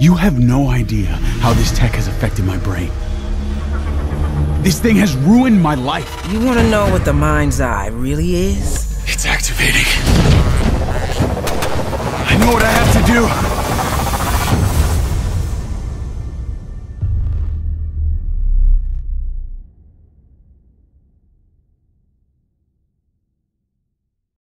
You have no idea how this tech has affected my brain. This thing has ruined my life. You want to know what the mind's eye really is? It's activating. I know what I have to do.